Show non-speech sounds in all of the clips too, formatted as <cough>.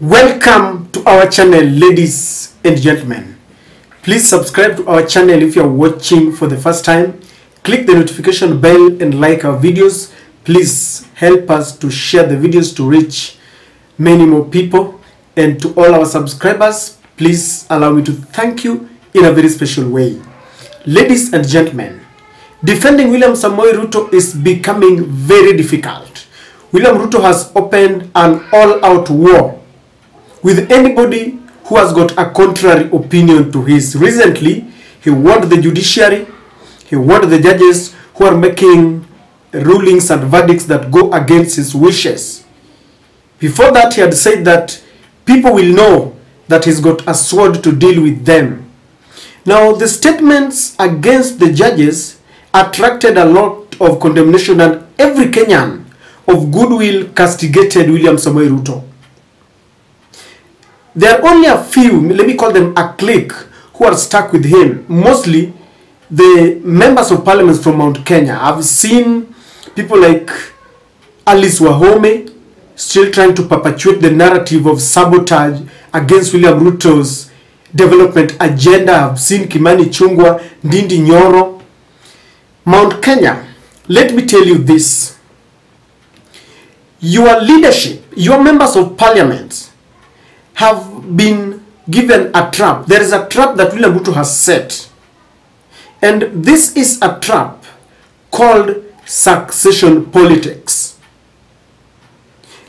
Welcome to our channel, ladies and gentlemen. Please subscribe to our channel if you are watching for the first time. Click the notification bell and like our videos. Please help us to share the videos to reach many more people. And to all our subscribers, please allow me to thank you in a very special way. Ladies and gentlemen, defending William Samoei Ruto is becoming very difficult. William Ruto has opened an all-out war with anybody who has got a contrary opinion to his. Recently, he warned the judiciary, he warned the judges who are making rulings and verdicts that go against his wishes. Before that, he had said that people will know that he's got a sword to deal with them. Now, the statements against the judges attracted a lot of condemnation, and every Kenyan of goodwill castigated William Samoei Ruto. There are only a few, let me call them a clique, who are stuck with him. Mostly the members of parliament from Mount Kenya. I've seen people like Alice Wahome still trying to perpetuate the narrative of sabotage against William Ruto's development agenda. I've seen Kimani Chungwa, Ndindi Nyoro. Mount Kenya, let me tell you this. Your leadership, your members of parliament have been given a trap. There is a trap that William Ruto has set. And this is a trap called succession politics.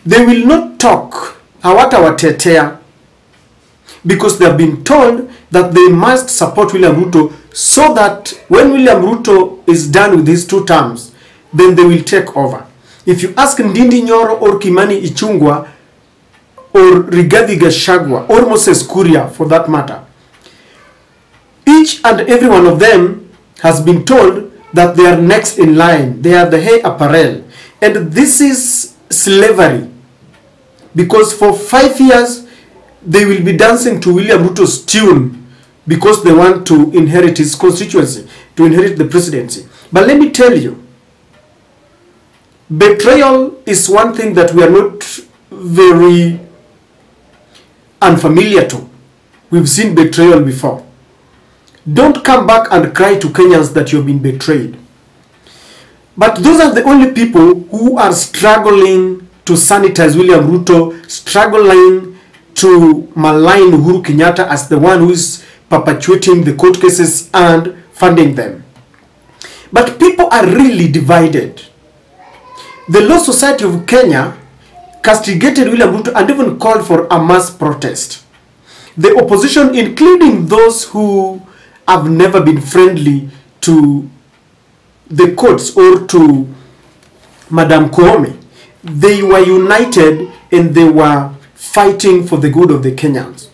They will not talk hawatawatetea because they have been told that they must support William Ruto so that when William Ruto is done with his two terms, then they will take over. If you ask Ndindi Nyoro or Kimani Ichungwa or Rigathi Gachagua or Moses Kuria for that matter, each and every one of them has been told that they are next in line. They are the hey apparel. And this is slavery. Because for five years, they will be dancing to William Ruto's tune because they want to inherit his constituency, to inherit the presidency. But let me tell you, betrayal is one thing that we are not very unfamiliar to. We've seen betrayal before. Don't come back and cry to Kenyans that you've been betrayed. But those are the only people who are struggling to sanitize William Ruto, struggling to malign Uhuru Kenyatta as the one who is perpetuating the court cases and funding them. But people are really divided. The Law Society of Kenya castigated William Ruto and even called for a mass protest. The opposition, including those who have never been friendly to the courts or to Madam Koome, they were united and they were fighting for the good of the Kenyans.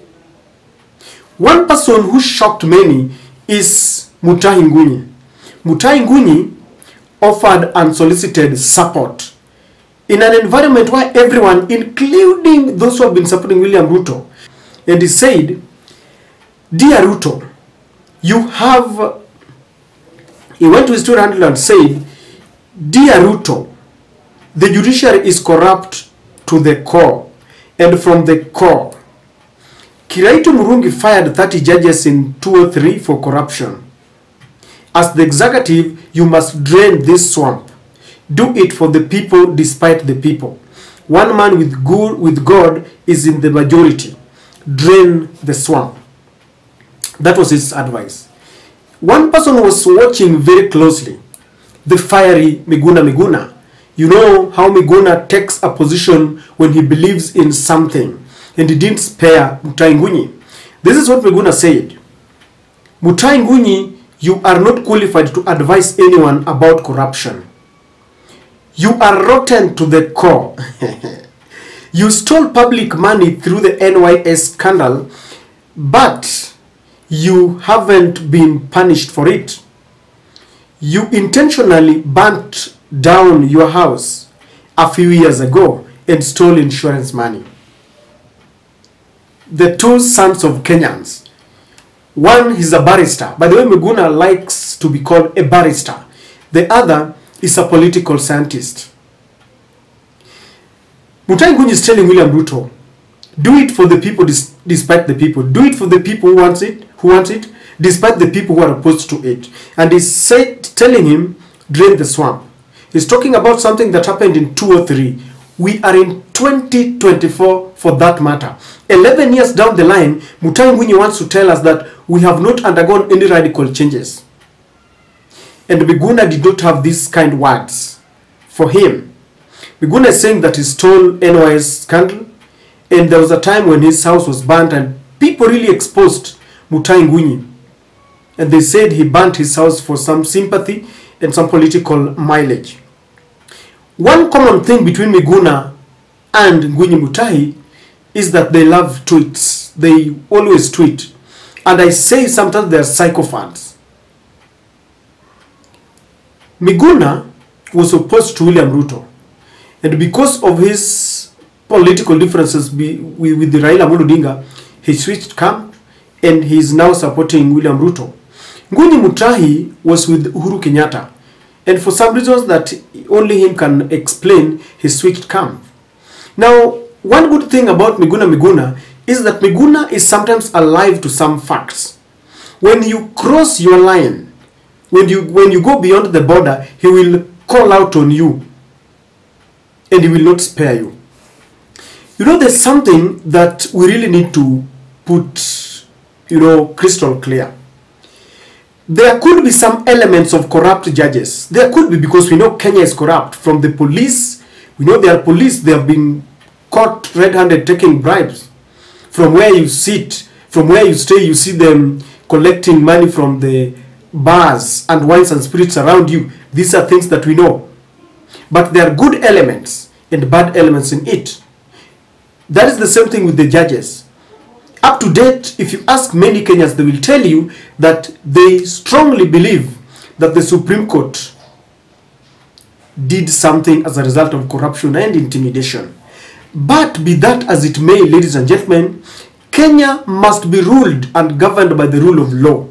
One person who shocked many is Mutahi Ngunyi. Mutahi Ngunyi offered unsolicited support in an environment where everyone, including those who have been supporting William Ruto, and he said, Dear Ruto, you have, he went to his Twitter handle and said, Dear Ruto, the judiciary is corrupt to the core, and from the core. Kiraitu Murungi fired 30 judges in 203 for corruption. As the executive, you must drain this swamp. Do it for the people despite the people. One man with good with God is in the majority. Drain the swamp. That was his advice. One person was watching very closely. The fiery Miguna Miguna. You know how Miguna takes a position when he believes in something and he didn't spare Mutahi Ngunyi. This is what Miguna said. Mutahi Ngunyi, you are not qualified to advise anyone about corruption. You are rotten to the core. <laughs> you stole public money through the NYS scandal, but you haven't been punished for it. You intentionally burnt down your house a few years ago and stole insurance money. The two sons of Kenyans. One is a barrister. By the way, Miguna likes to be called a barrister. The other is a political scientist. Mutahi Ngunyi is telling William Ruto Do it for the people despite the people. Do it for the people who wants it, who wants it, despite the people who are opposed to it. And he's said, telling him, drain the swamp. He's talking about something that happened in 203. We are in 2024 for that matter. 11 years down the line, Mutahi Ngunyi wants to tell us that we have not undergone any radical changes. And Miguna did not have these kind words for him. Miguna is saying that he stole NYS scandal, and there was a time when his house was burnt, and people really exposed Mutahi Ngunyi. And they said he burnt his house for some sympathy and some political mileage. One common thing between Miguna and Ngunyi Mutahi is that they love tweets. They always tweet. And I say sometimes they're psychophants. Miguna was opposed to William Ruto. And because of his political differences with, the Raila Odinga, he switched camp and he is now supporting William Ruto. Nguni Mutahi was with Uhuru Kenyatta. And for some reasons that only him can explain, he switched camp. Now, one good thing about Miguna Miguna is that Miguna is sometimes alive to some facts. When you cross your line, when you when you go beyond the border, he will call out on you and he will not spare you. You know, there's something that we really need to put, you know, crystal clear. There could be some elements of corrupt judges. There could be because we know Kenya is corrupt. From the police, we know there are police, they have been caught red-handed taking bribes. From where you sit, from where you stay, you see them collecting money from the bars and wines and spirits around you. These are things that we know. But there are good elements and bad elements in it. That is the same thing with the judges. Up to date, if you ask many Kenyans, they will tell you that they strongly believe that the Supreme Court did something as a result of corruption and intimidation. But be that as it may, ladies and gentlemen, Kenya must be ruled and governed by the rule of law.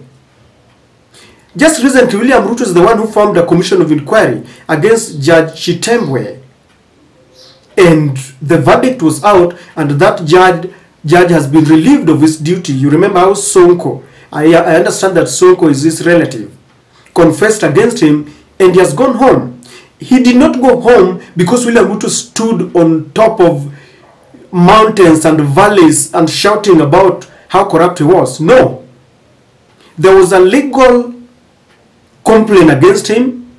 Just recently, William Ruto is the one who formed a commission of inquiry against Judge Chitembwe. And the verdict was out, and that judge, judge has been relieved of his duty. You remember how Sonko, I, I understand that Sonko is his relative, confessed against him, and he has gone home. He did not go home because William Ruto stood on top of mountains and valleys and shouting about how corrupt he was. No. There was a legal complaint against him.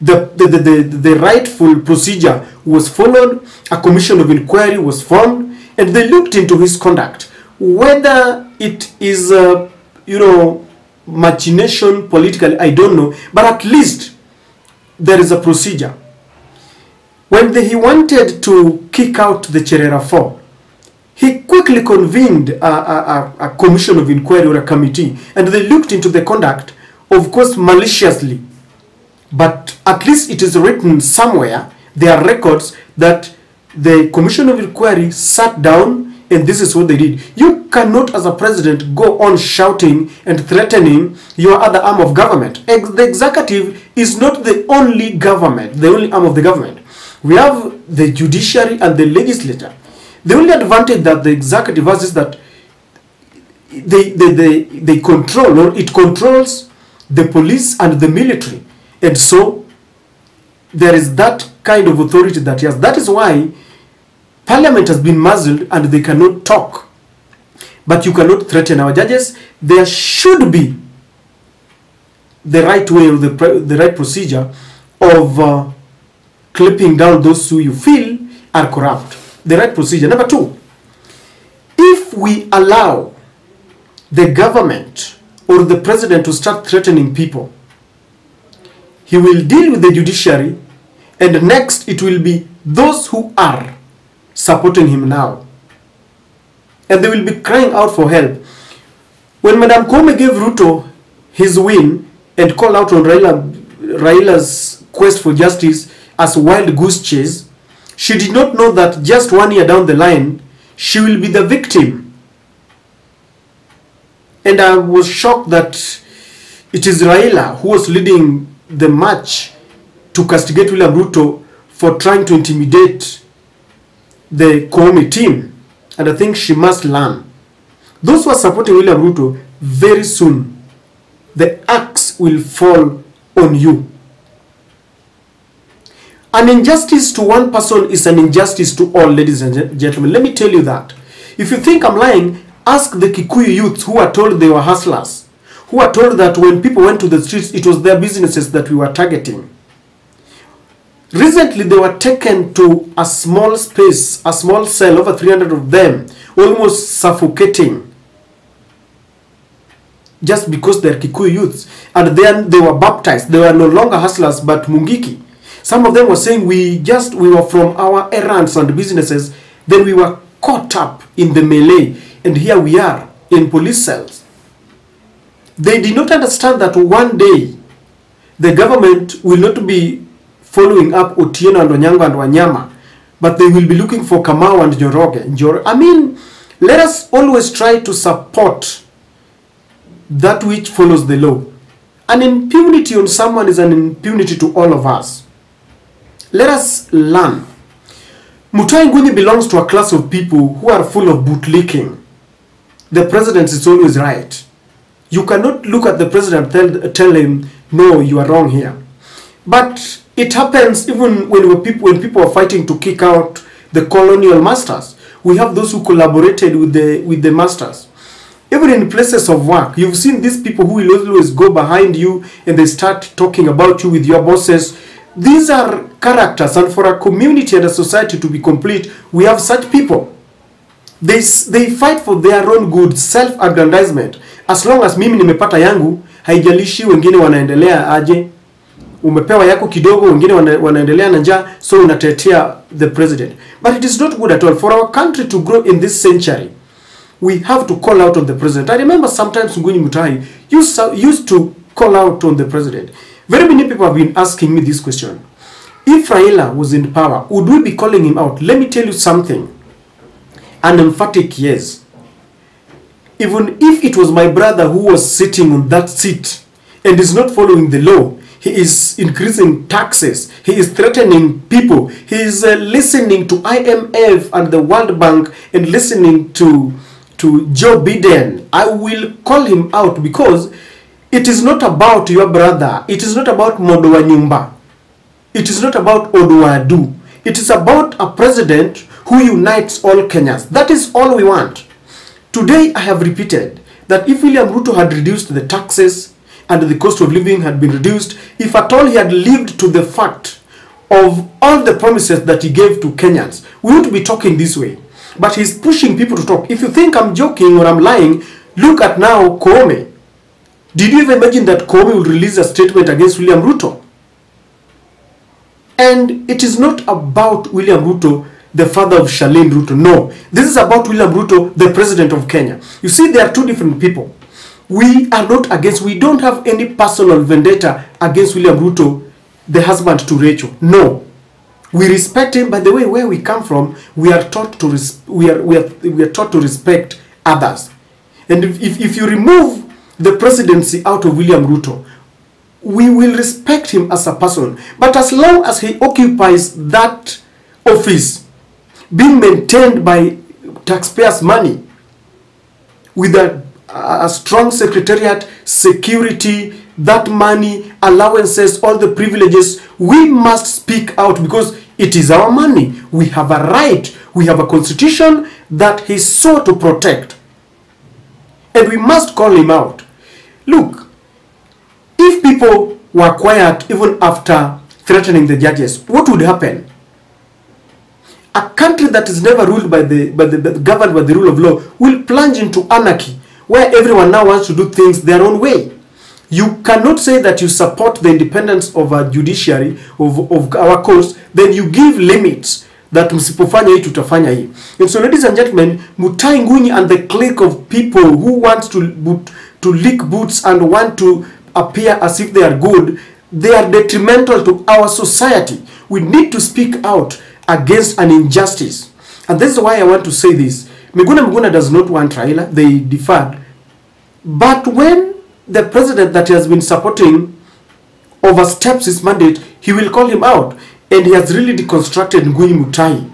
The, the, the, the, the rightful procedure was followed. A commission of inquiry was formed. And they looked into his conduct. Whether it is, uh, you know, machination politically, I don't know. But at least there is a procedure. When the, he wanted to kick out the Cherera 4, he quickly convened a, a, a commission of inquiry or a committee and they looked into the conduct, of course, maliciously. But at least it is written somewhere, there are records that the commission of inquiry sat down and this is what they did. You cannot, as a president, go on shouting and threatening your other arm of government. The executive is not the only government, the only arm of the government. We have the judiciary and the legislature. The only advantage that the executive has is that they, they, they, they control or it controls the police and the military. And so there is that kind of authority that he has. That is why parliament has been muzzled and they cannot talk. But you cannot threaten our judges. There should be the right way or the, the right procedure of uh, clipping down those who you feel are corrupt. The right procedure. Number two, if we allow the government or the president to start threatening people, he will deal with the judiciary, and next it will be those who are supporting him now. And they will be crying out for help. When Madam Koome gave Ruto his win and called out on Raila, Raila's quest for justice as wild goose chase, she did not know that just one year down the line, she will be the victim. And I was shocked that it is Raila who was leading the march to castigate William Ruto for trying to intimidate the Koome team. and I think she must learn. Those who are supporting William Ruto, very soon, the axe will fall on you. An injustice to one person is an injustice to all, ladies and gentlemen. Let me tell you that. If you think I'm lying, ask the Kikuyu youths who are told they were hustlers, who are told that when people went to the streets, it was their businesses that we were targeting. Recently, they were taken to a small space, a small cell, over 300 of them, almost suffocating just because they're Kikuyu youths. And then they were baptized. They were no longer hustlers, but Mungiki. Some of them were saying we just we were from our errands and businesses, then we were caught up in the melee, and here we are in police cells. They did not understand that one day the government will not be following up Otieno and Onyango and Wanyama, but they will be looking for Kamau and Njoroge. Njor- I mean, let us always try to support that which follows the law. An impunity on someone is an impunity to all of us. Let us learn. Mutahi Ngunyi belongs to a class of people who are full of bootlicking. The president is always right. You cannot look at the president and tell, tell him, no, you are wrong here. But it happens even when, people, when people are fighting to kick out the colonial masters. We have those who collaborated with the, with the masters. Even in places of work, you've seen these people who will always go behind you and they start talking about you with your bosses. These are characters, and for a community and a society to be complete, we have such people. They, they fight for their own good, self-aggrandizement. As long as mimi nimepata yangu, haijalishi wengine wanaendelea aje. Umepewa yako kidogo, wengine wana, wanaendelea na njaa, so unatetea the president. But it is not good at all. For our country to grow in this century, we have to call out on the president. I remember sometimes Nguni Mutai used, used to call out on the president. Very many people have been asking me this question. If Raila was in power, would we be calling him out? Let me tell you something. An emphatic yes. Even if it was my brother who was sitting on that seat and is not following the law, he is increasing taxes, he is threatening people, he is uh, listening to IMF and the World Bank and listening to, to Joe Biden. I will call him out because it is not about your brother, it is not about Modo. It is not about Oduadu. It is about a president who unites all Kenyans. That is all we want. Today, I have repeated that if William Ruto had reduced the taxes and the cost of living had been reduced, if at all he had lived to the fact of all the promises that he gave to Kenyans, we would be talking this way. But he's pushing people to talk. If you think I'm joking or I'm lying, look at now Koome. Did you ever imagine that Koome would release a statement against William Ruto? And it is not about William Ruto, the father of Charlene Ruto. No, this is about William Ruto, the president of Kenya. You see, there are two different people. We are not against, we don't have any personal vendetta against William Ruto, the husband to Rachel. No. We respect him. By the way, where we come from, we are taught to we are, we are we are taught to respect others. And if, if, if you remove the presidency out of William Ruto, we will respect him as a person. But as long as he occupies that office, being maintained by taxpayers' money, with a, a strong secretariat, security, that money, allowances, all the privileges, we must speak out because it is our money. We have a right, we have a constitution that he sought to protect. And we must call him out. Look, if people were quiet even after threatening the judges, what would happen? A country that is never ruled by the, by the, governed by the rule of law will plunge into anarchy, where everyone now wants to do things their own way. You cannot say that you support the independence of a judiciary of, of our courts, then you give limits that msipofanya hii tutafanya hii. And so ladies and gentlemen, Mutai Ngunyi and the clique of people who want to boot, to lick boots and want to appear as if they are good, they are detrimental to our society. We need to speak out against an injustice. And this is why I want to say this. Miguna Miguna does not want Raila, they deferred. But when the president that he has been supporting oversteps his mandate, he will call him out. And he has really deconstructed Ngunyi Mutahi.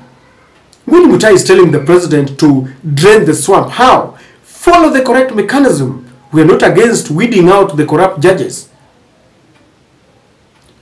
Ngunyi Mutahi is telling the president to drain the swamp. How? Follow the correct mechanism. We are not against weeding out the corrupt judges.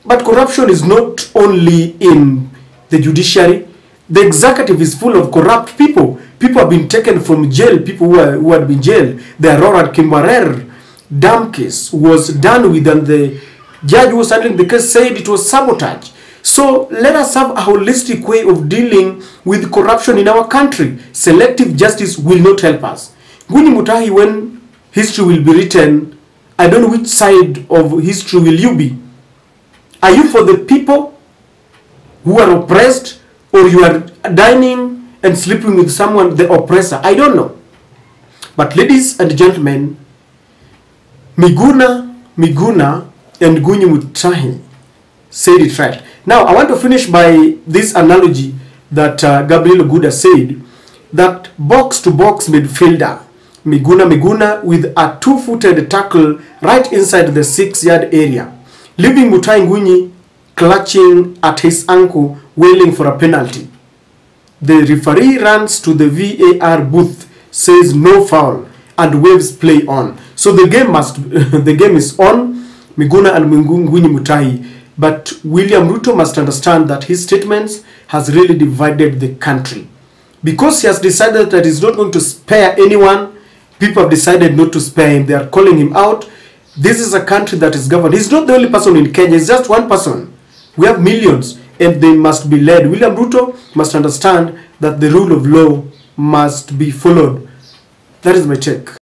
But corruption is not only in the judiciary. The executive is full of corrupt people. People have been taken from jail, people who, are, who had been jailed. The Arror Kimwarer dam case was done with and the judge who was handling the case said it was sabotage. So let us have a holistic way of dealing with corruption in our country. Selective justice will not help us. Ngunyi Mutahi, when history will be written, I don't know which side of history will you be. Are you for the people who are oppressed or you are dining and sleeping with someone, the oppressor? I don't know. But ladies and gentlemen, Miguna, Miguna and Ngunyi Mutahi said it right. Now, I want to finish by this analogy that uh, Gabriel Guda said that box to box midfielder Miguna Miguna with a two footed tackle right inside the six yard area, leaving Mutahi Ngunyi clutching at his ankle, wailing for a penalty. The referee runs to the VAR booth, says no foul, and waves play on. So the game must <laughs> the game is on. Miguna and Ngunyi Mutahi. But William Ruto must understand that his statements has really divided the country. Because he has decided that he's not going to spare anyone, people have decided not to spare him. They are calling him out. This is a country that is governed. He's not the only person in Kenya, he's just one person. We have millions and they must be led. William Ruto must understand that the rule of law must be followed. That is my take.